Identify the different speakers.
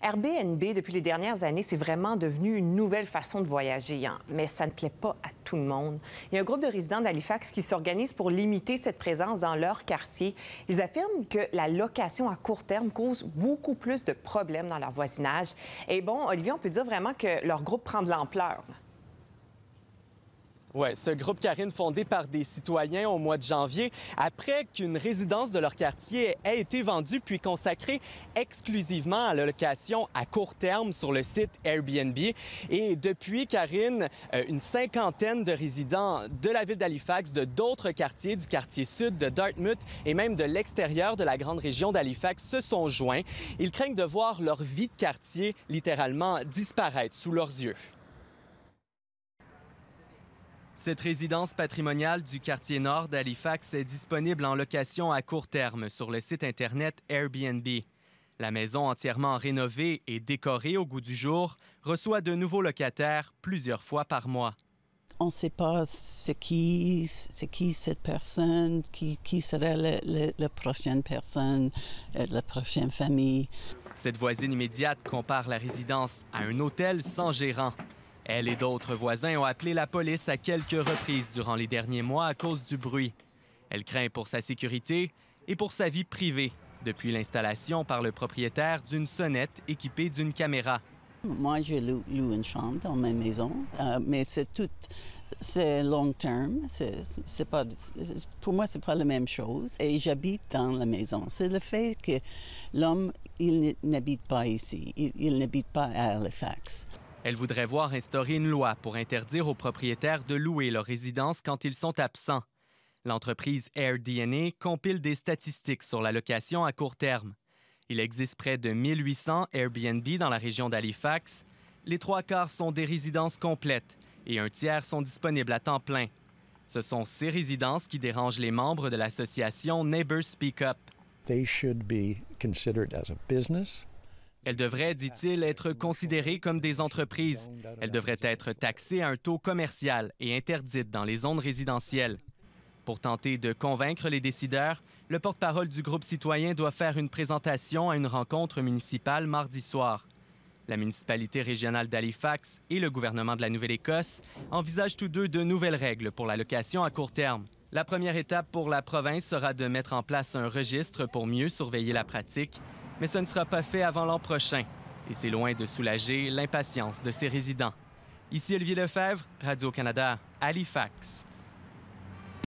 Speaker 1: Airbnb, depuis les dernières années, c'est vraiment devenu une nouvelle façon de voyager, hein. mais ça ne plaît pas à tout le monde. Il y a un groupe de résidents d'Halifax qui s'organise pour limiter cette présence dans leur quartier. Ils affirment que la location à court terme cause beaucoup plus de problèmes dans leur voisinage. Et bon, Olivier, on peut dire vraiment que leur groupe prend de l'ampleur.
Speaker 2: Oui, ce groupe Karine fondé par des citoyens au mois de janvier, après qu'une résidence de leur quartier ait été vendue puis consacrée exclusivement à la location à court terme sur le site Airbnb. Et depuis, Karine, euh, une cinquantaine de résidents de la ville d'Halifax, de d'autres quartiers, du quartier sud, de Dartmouth et même de l'extérieur de la grande région d'Halifax se sont joints. Ils craignent de voir leur vie de quartier littéralement disparaître sous leurs yeux. Cette résidence patrimoniale du quartier nord d'Halifax est disponible en location à court terme sur le site Internet Airbnb. La maison entièrement rénovée et décorée au goût du jour reçoit de nouveaux locataires plusieurs fois par mois.
Speaker 3: On ne sait pas c'est qui, c'est qui cette personne, qui, qui serait la prochaine personne, euh, la prochaine famille.
Speaker 2: Cette voisine immédiate compare la résidence à un hôtel sans gérant. Elle et d'autres voisins ont appelé la police à quelques reprises durant les derniers mois à cause du bruit. Elle craint pour sa sécurité et pour sa vie privée depuis l'installation par le propriétaire d'une sonnette équipée d'une caméra.
Speaker 3: Moi, je loue, une chambre dans ma maison, euh, mais c'est tout, c'est long terme. C'est pas, pour moi, c'est pas la même chose. Et j'habite dans la maison. C'est le fait que l'homme, il n'habite pas ici. Il, il n'habite pas à Halifax.
Speaker 2: Elle voudrait voir instaurer une loi pour interdire aux propriétaires de louer leur résidence quand ils sont absents. L'entreprise AirDNA compile des statistiques sur la location à court terme. Il existe près de 1800 Airbnb dans la région d'Halifax. Les trois quarts sont des résidences complètes et un tiers sont disponibles à temps plein. Ce sont ces résidences qui dérangent les membres de l'association Neighbors Speak Up.
Speaker 4: They should be considered as a business
Speaker 2: elles devraient, dit-il, être considérées comme des entreprises. Elles devraient être taxées à un taux commercial et interdites dans les zones résidentielles. Pour tenter de convaincre les décideurs, le porte-parole du groupe citoyen doit faire une présentation à une rencontre municipale mardi soir. La municipalité régionale d'Halifax et le gouvernement de la Nouvelle-Écosse envisagent tous deux de nouvelles règles pour la location à court terme. La première étape pour la province sera de mettre en place un registre pour mieux surveiller la pratique mais ce ne sera pas fait avant l'an prochain. Et c'est loin de soulager l'impatience de ses résidents. Ici Olivier Lefebvre, Radio-Canada, Halifax.